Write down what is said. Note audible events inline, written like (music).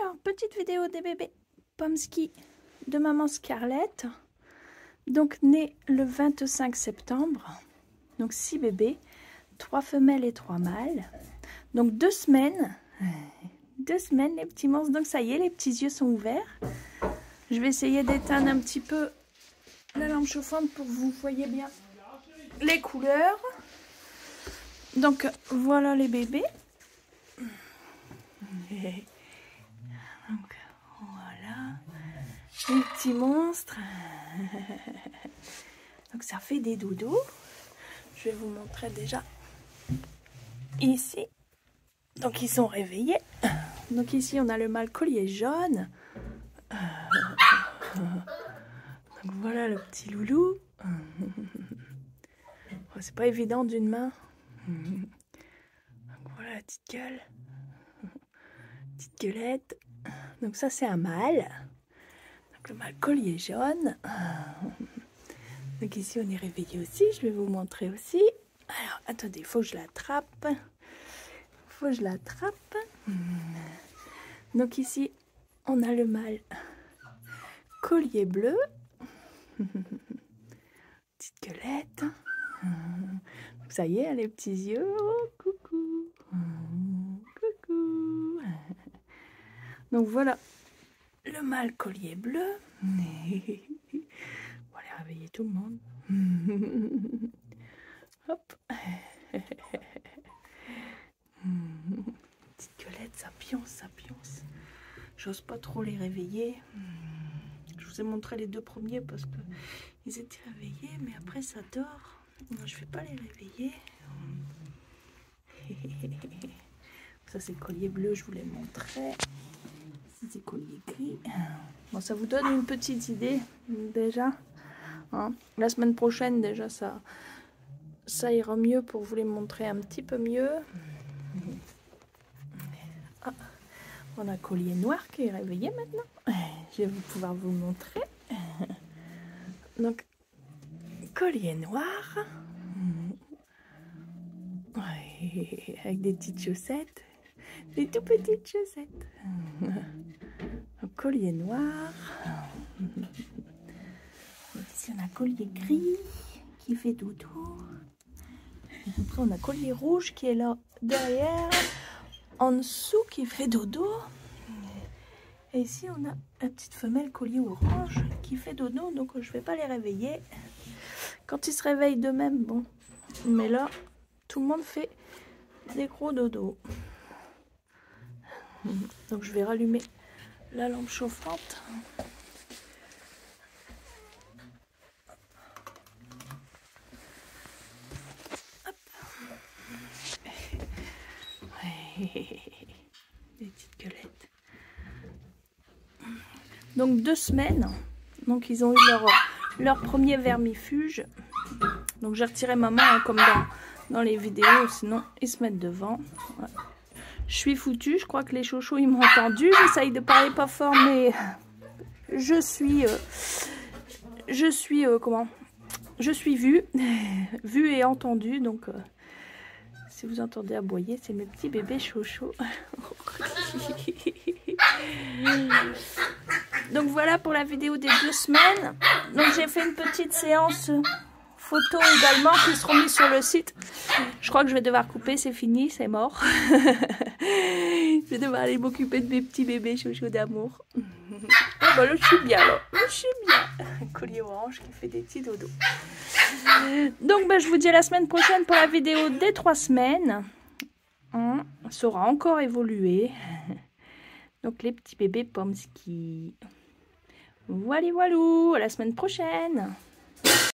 Alors, petite vidéo des bébés Pomsky de maman Scarlett. Donc, né le 25 septembre. Donc, six bébés, trois femelles et trois mâles. Donc, deux semaines. Deux semaines, les petits monstres. Donc, ça y est, les petits yeux sont ouverts. Je vais essayer d'éteindre un petit peu la lampe chauffante pour que vous voyez bien les couleurs. Donc, voilà les bébés. Donc, voilà. Les petits monstres. (laughs) Donc, ça fait des doudous. Je vais vous montrer déjà ici. Donc, ils sont réveillés. Donc, ici, on a le mâle collier jaune. Donc, voilà le petit loulou. (laughs) C'est pas évident d'une main. (laughs) Donc, voilà la petite gueule petite gueulette. Donc ça c'est un mâle. Donc le mâle collier jaune. Donc ici on est réveillé aussi. Je vais vous montrer aussi. Alors attendez, il faut que je l'attrape. faut que je l'attrape. Donc ici on a le mâle collier bleu. Petite gueulette. Donc ça y est, les petits yeux. Donc voilà le mâle collier bleu. (laughs) On va aller réveiller tout le monde. (laughs) Hop. (laughs) Petite gueulette, ça pionce, ça pionce. J'ose pas trop les réveiller. Je vous ai montré les deux premiers parce que ils étaient réveillés, mais après ça dort. Je vais pas les réveiller. Ça c'est le collier bleu, je vous l'ai montré c'est collier gris. Bon, ça vous donne une petite idée déjà. Hein. La semaine prochaine, déjà, ça, ça ira mieux pour vous les montrer un petit peu mieux. Ah, on a collier noir qui est réveillé maintenant. Je vais pouvoir vous montrer. Donc, collier noir. avec des petites chaussettes. Des tout petites chaussettes collier noir. Ici, on a collier gris qui fait doudou. Après, on a collier rouge qui est là derrière. En dessous, qui fait dodo. Et ici, on a la petite femelle collier orange qui fait dodo. Donc, je vais pas les réveiller. Quand ils se réveillent d'eux-mêmes, bon. Mais là, tout le monde fait des gros dodos. Donc, je vais rallumer la lampe chauffante. (laughs) Des petites gueulettes. Donc deux semaines. Donc ils ont eu leur, leur premier vermifuge. Donc j'ai retiré ma main hein, comme dans, dans les vidéos, sinon ils se mettent devant. Je suis foutue, je crois que les chochos ils m'ont entendu. J'essaye de parler pas fort, mais je suis... Euh, je suis... Euh, comment? Je suis vue. (laughs) vue et entendue, donc... Euh, si vous entendez aboyer, c'est mes petits bébés chochos. (laughs) donc voilà pour la vidéo des deux semaines. Donc j'ai fait une petite séance photos également qui seront mises sur le site. Je crois que je vais devoir couper, c'est fini, c'est mort. (laughs) je vais devoir aller m'occuper de mes petits bébés chouchous d'amour. Ah bah là, je suis bien là, je suis bien. collier orange qui fait des petits dodos. Donc bah, je vous dis à la semaine prochaine pour la vidéo des trois semaines. Hein, ça aura encore évolué. (laughs) Donc les petits bébés Pomsky. Voilà, voilà, à la semaine prochaine.